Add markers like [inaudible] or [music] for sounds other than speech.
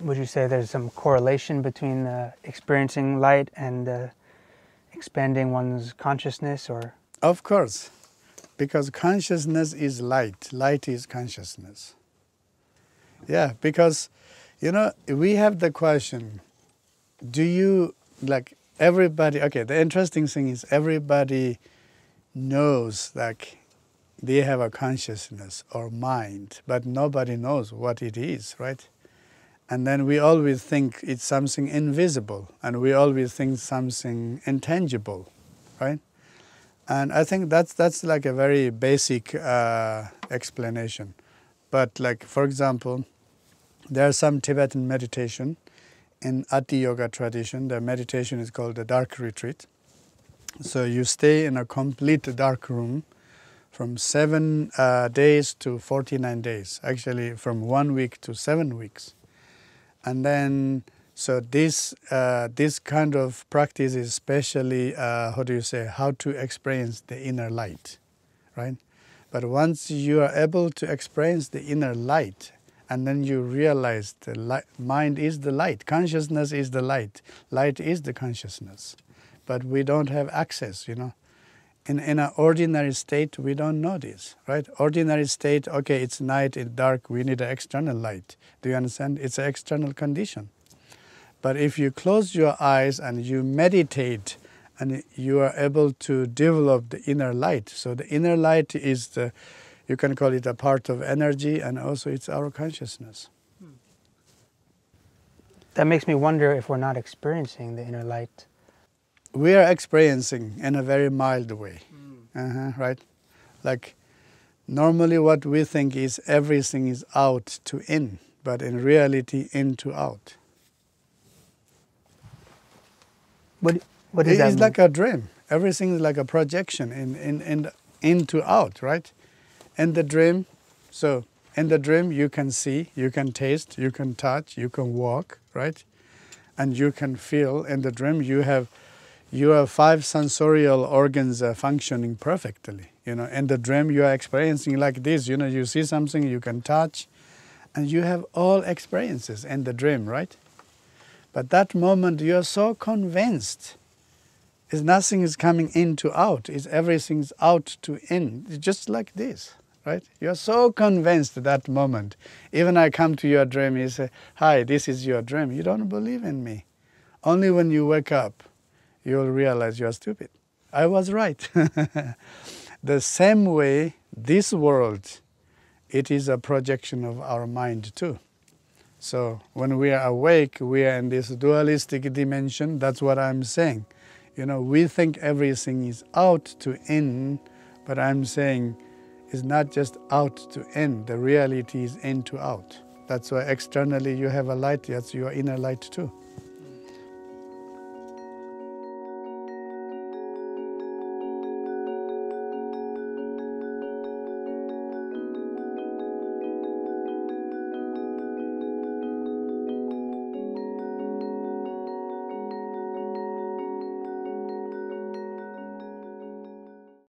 would you say there's some correlation between uh, experiencing light and uh, expanding one's consciousness or Of course, because consciousness is light, light is consciousness. Yeah, because you know, we have the question do you like everybody okay, the interesting thing is everybody knows like they have a consciousness or mind, but nobody knows what it is, right? And then we always think it's something invisible, and we always think something intangible, right? And I think that's that's like a very basic uh, explanation. But like for example, there are some Tibetan meditation in Ati Yoga tradition. The meditation is called the dark retreat. So you stay in a complete dark room from seven uh, days to 49 days, actually from one week to seven weeks. And then, so this, uh, this kind of practice is especially, uh, how do you say, how to experience the inner light, right? But once you are able to experience the inner light, and then you realize the light, mind is the light, consciousness is the light, light is the consciousness. But we don't have access, you know in, in an ordinary state, we don't know this, right? Ordinary state, okay, it's night, it's dark, we need an external light. Do you understand? It's an external condition. But if you close your eyes and you meditate, and you are able to develop the inner light. So the inner light is the, you can call it a part of energy, and also it's our consciousness. Hmm. that makes me wonder if we're not experiencing the inner light we are experiencing in a very mild way, uh-huh, right? Like normally, what we think is everything is out to in, but in reality, in to out. what what does that It's mean? like a dream. Everything is like a projection in, in, in, in to out, right? In the dream, so in the dream, you can see, you can taste, you can touch, you can walk, right? And you can feel. In the dream, you have your five sensorial organs are functioning perfectly. You know, in the dream, you are experiencing like this. You know, you see something, you can touch, and you have all experiences in the dream, right? But that moment, you are so convinced is nothing is coming in to out. Is everything's out to in. It's just like this, right? You're so convinced at that moment. Even I come to your dream, you say, "Hi, this is your dream." You don't believe in me. Only when you wake up, you'll realize you're stupid. I was right. [laughs] the same way, this world, it is a projection of our mind too. So when we are awake, we are in this dualistic dimension. That's what I'm saying. You know, we think everything is out to in, but I'm saying it's not just out to in. The reality is in to out. That's why externally you have a light, that's your inner light too.